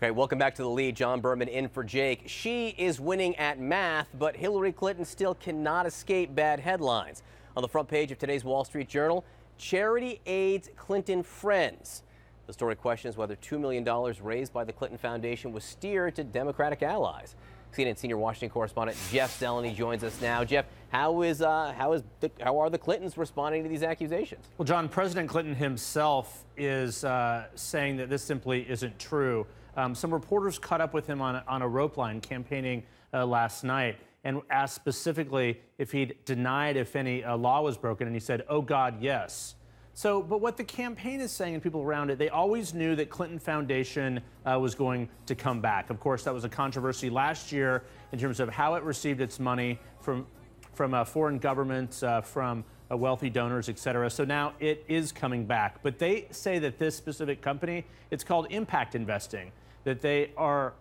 Okay, welcome back to the lead. John Berman in for Jake. She is winning at math, but Hillary Clinton still cannot escape bad headlines. On the front page of today's Wall Street Journal, charity aids Clinton friends. The story questions whether $2 million raised by the Clinton Foundation was steered to Democratic allies. CNN senior Washington correspondent Jeff Zeleny joins us now. Jeff, how is uh, how is the, how are the Clintons responding to these accusations? Well, John, President Clinton himself is uh, saying that this simply isn't true. Um, some reporters caught up with him on a, on a rope line campaigning uh, last night and asked specifically if he'd denied if any uh, law was broken, and he said, "Oh God, yes." So, but what the campaign is saying and people around it, they always knew that Clinton Foundation uh, was going to come back. Of course, that was a controversy last year in terms of how it received its money from from uh, foreign governments, uh, from uh, wealthy donors, et cetera. So now it is coming back. But they say that this specific company, it's called impact investing, that they are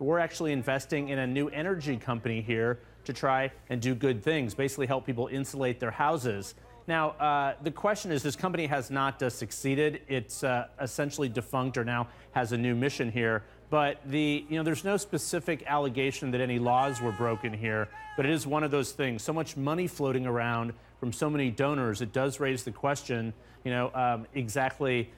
we're actually investing in a new energy company here to try and do good things, basically help people insulate their houses. Now, uh, the question is this company has not uh, succeeded. It's uh, essentially defunct or now has a new mission here. But the, you know, there's no specific allegation that any laws were broken here. But it is one of those things. So much money floating around from so many donors, it does raise the question, you know, um, exactly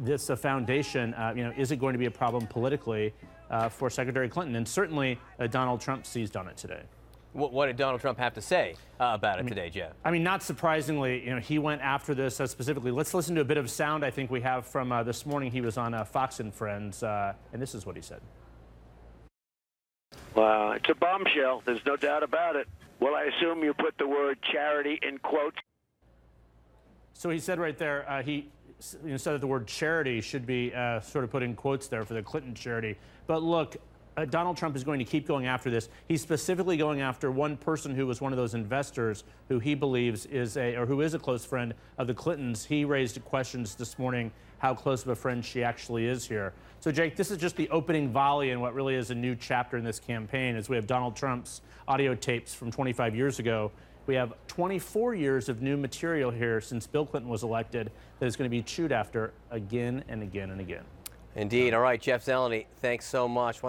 this uh, foundation, uh, you know, is it going to be a problem politically uh, for Secretary Clinton? And certainly Donald Trump seized on it today. What, what did Donald Trump have to say uh, about it I mean, today, Jeff? I mean, not surprisingly, you know, he went after this uh, specifically. Let's listen to a bit of sound I think we have from uh, this morning. He was on uh, Fox and Friends, uh, and this is what he said. Well, it's a bombshell. There's no doubt about it. Well, I assume you put the word charity in quotes. So he said right there, uh, he you know, said that the word charity should be sort of put in quotes there for the Clinton charity. But look, uh, Donald Trump is going to keep going after this. He's specifically going after one person who was one of those investors who he believes is a, or who is a close friend of the Clintons. He raised questions this morning how close of a friend she actually is here. So, Jake, this is just the opening volley in what really is a new chapter in this campaign as we have Donald Trump's audio tapes from 25 years ago. We have 24 years of new material here since Bill Clinton was elected that is going to be chewed after again and again and again. Indeed. All right, Jeff Zeleny, thanks so much.